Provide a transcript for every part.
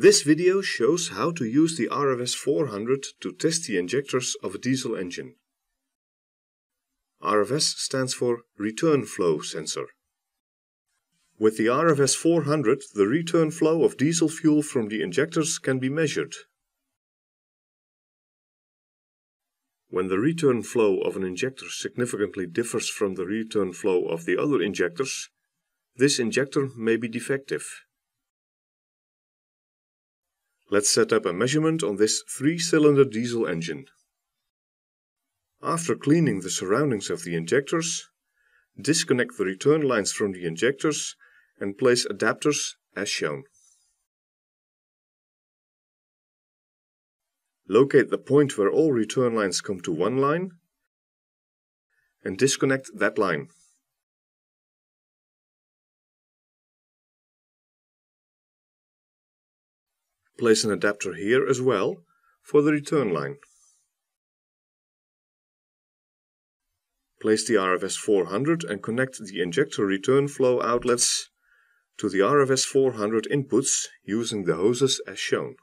This video shows how to use the RFS 400 to test the injectors of a diesel engine. RFS stands for Return Flow Sensor. With the RFS 400, the return flow of diesel fuel from the injectors can be measured. When the return flow of an injector significantly differs from the return flow of the other injectors, this injector may be defective. Let's set up a measurement on this three-cylinder diesel engine. After cleaning the surroundings of the injectors, disconnect the return lines from the injectors and place adapters as shown. Locate the point where all return lines come to one line and disconnect that line. Place an adapter here as well for the return line. Place the RFS 400 and connect the injector return flow outlets to the RFS 400 inputs using the hoses as shown.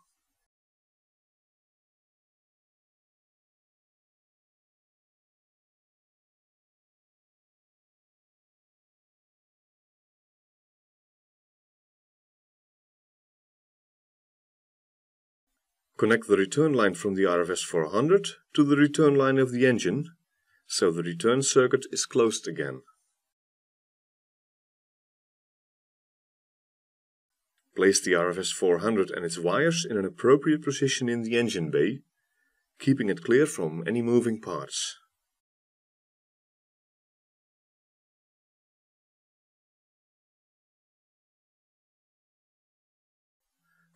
Connect the return line from the RFS 400 to the return line of the engine, so the return circuit is closed again. Place the RFS 400 and its wires in an appropriate position in the engine bay, keeping it clear from any moving parts.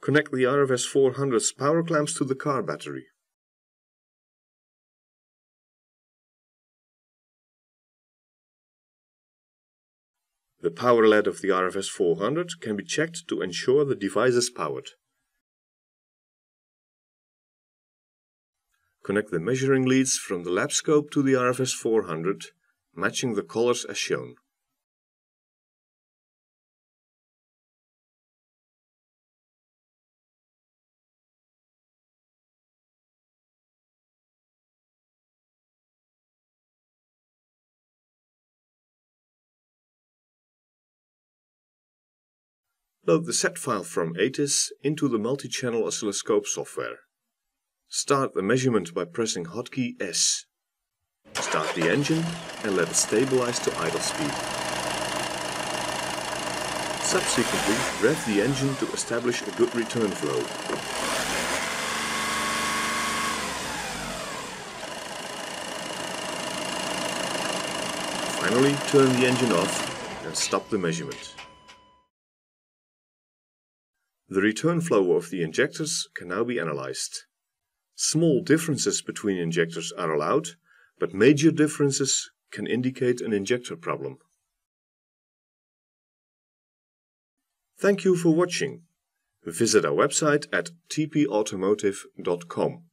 Connect the RFS 400's power clamps to the car battery. The power LED of the RFS 400 can be checked to ensure the device is powered. Connect the measuring leads from the lab scope to the RFS 400, matching the colors as shown. Load the set file from ATIS into the multi-channel oscilloscope software. Start the measurement by pressing hotkey S. Start the engine and let it stabilize to idle speed. Subsequently, rev the engine to establish a good return flow. Finally, turn the engine off and stop the measurement. The return flow of the injectors can now be analyzed. Small differences between injectors are allowed, but major differences can indicate an injector problem. Thank you for watching. Visit our website at tiepieautomotive.com.